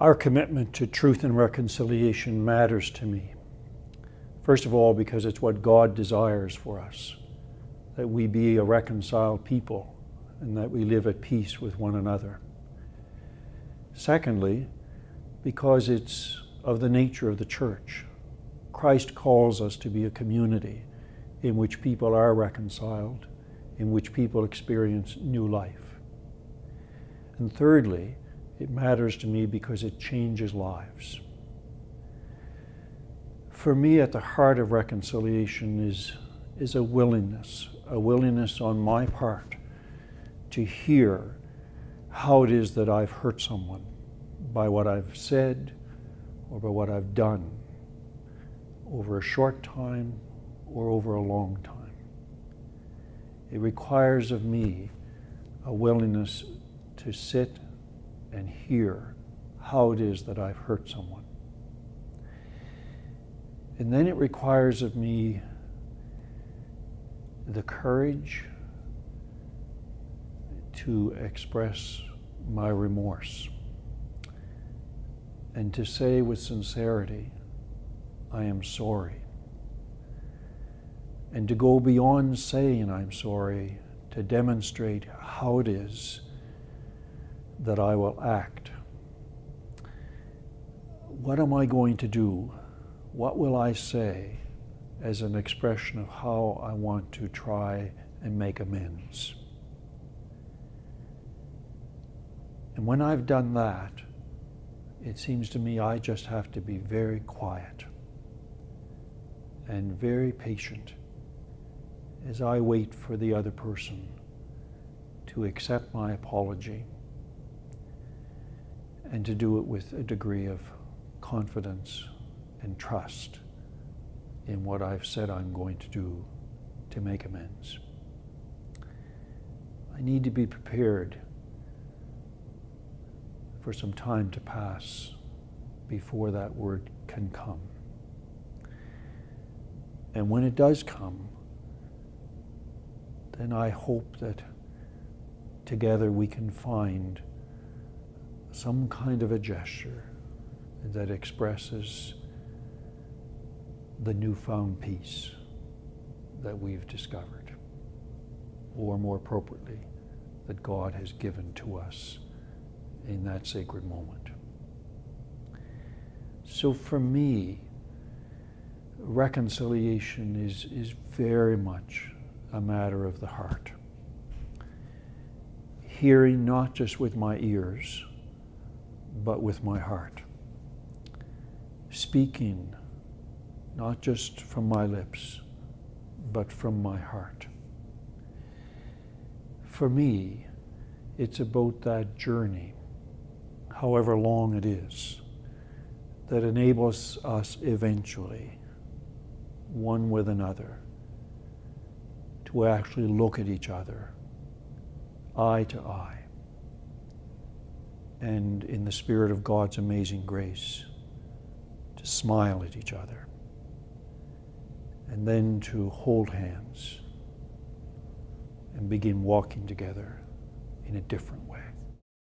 Our commitment to truth and reconciliation matters to me. First of all, because it's what God desires for us that we be a reconciled people and that we live at peace with one another. Secondly, because it's of the nature of the church. Christ calls us to be a community in which people are reconciled, in which people experience new life. And thirdly, it matters to me because it changes lives. For me, at the heart of reconciliation is, is a willingness, a willingness on my part to hear how it is that I've hurt someone by what I've said or by what I've done over a short time or over a long time. It requires of me a willingness to sit and hear how it is that I've hurt someone. And then it requires of me the courage to express my remorse and to say with sincerity, I am sorry. And to go beyond saying I'm sorry, to demonstrate how it is that I will act. What am I going to do? What will I say as an expression of how I want to try and make amends? And when I've done that, it seems to me I just have to be very quiet and very patient as I wait for the other person to accept my apology and to do it with a degree of confidence and trust in what I've said I'm going to do to make amends. I need to be prepared for some time to pass before that word can come. And when it does come, then I hope that together we can find some kind of a gesture that expresses the newfound peace that we've discovered, or more appropriately, that God has given to us in that sacred moment. So for me, reconciliation is, is very much a matter of the heart. Hearing not just with my ears, but with my heart. Speaking not just from my lips, but from my heart. For me, it's about that journey, however long it is, that enables us eventually, one with another, to actually look at each other eye to eye and in the spirit of God's amazing grace to smile at each other and then to hold hands and begin walking together in a different way.